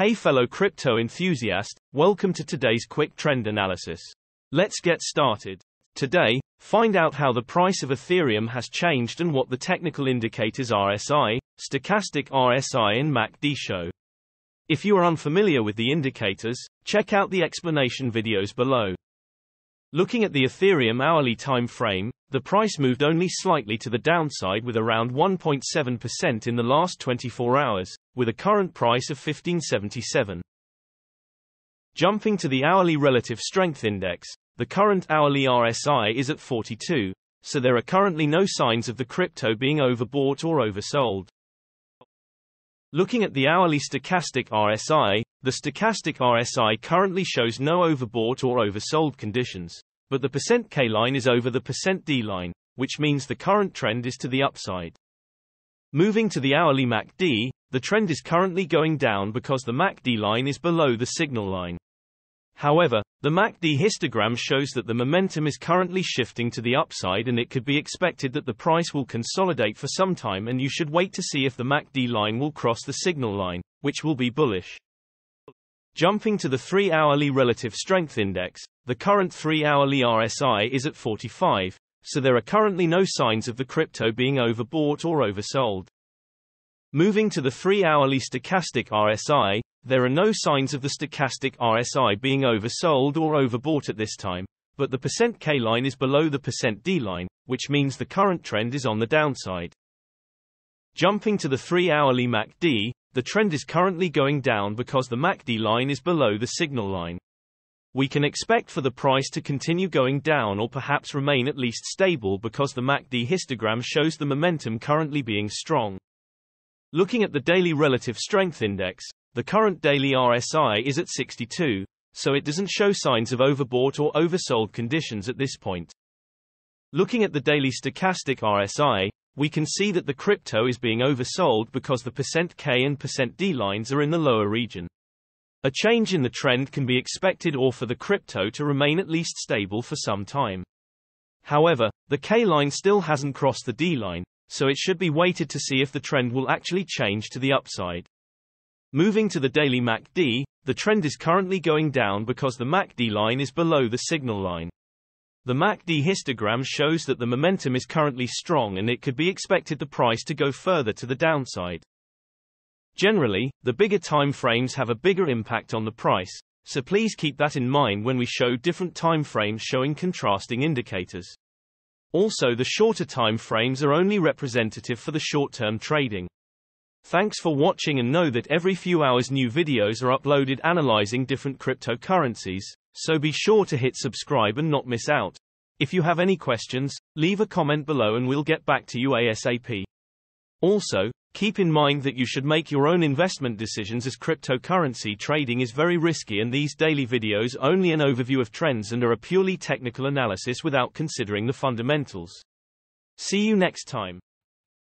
Hey fellow crypto enthusiast, welcome to today's quick trend analysis. Let's get started. Today, find out how the price of Ethereum has changed and what the technical indicators RSI, stochastic RSI and MACD show. If you are unfamiliar with the indicators, check out the explanation videos below. Looking at the Ethereum hourly time frame, the price moved only slightly to the downside with around 1.7% in the last 24 hours, with a current price of 1577. Jumping to the hourly relative strength index, the current hourly RSI is at 42, so there are currently no signs of the crypto being overbought or oversold. Looking at the hourly stochastic RSI, the stochastic RSI currently shows no overbought or oversold conditions, but the percent K line is over the percent D line, which means the current trend is to the upside. Moving to the hourly MACD, the trend is currently going down because the MACD line is below the signal line. However, the MACD histogram shows that the momentum is currently shifting to the upside and it could be expected that the price will consolidate for some time and you should wait to see if the MACD line will cross the signal line, which will be bullish. Jumping to the 3-hourly relative strength index, the current 3-hourly RSI is at 45, so there are currently no signs of the crypto being overbought or oversold. Moving to the 3-hourly stochastic RSI, there are no signs of the stochastic RSI being oversold or overbought at this time, but the percent K line is below the percent D line, which means the current trend is on the downside. Jumping to the 3-hourly MACD, the trend is currently going down because the MACD line is below the signal line. We can expect for the price to continue going down or perhaps remain at least stable because the MACD histogram shows the momentum currently being strong. Looking at the daily relative strength index, the current daily RSI is at 62, so it doesn't show signs of overbought or oversold conditions at this point. Looking at the daily stochastic RSI, we can see that the crypto is being oversold because the %K and %D lines are in the lower region. A change in the trend can be expected or for the crypto to remain at least stable for some time. However, the K line still hasn't crossed the D line, so it should be waited to see if the trend will actually change to the upside. Moving to the daily MACD, the trend is currently going down because the MACD line is below the signal line. The MACD histogram shows that the momentum is currently strong and it could be expected the price to go further to the downside. Generally, the bigger time frames have a bigger impact on the price, so please keep that in mind when we show different time frames showing contrasting indicators. Also the shorter time frames are only representative for the short-term trading. Thanks for watching and know that every few hours new videos are uploaded analyzing different cryptocurrencies, so be sure to hit subscribe and not miss out. If you have any questions, leave a comment below and we'll get back to you ASAP. Also, keep in mind that you should make your own investment decisions as cryptocurrency trading is very risky and these daily videos only an overview of trends and are a purely technical analysis without considering the fundamentals. See you next time.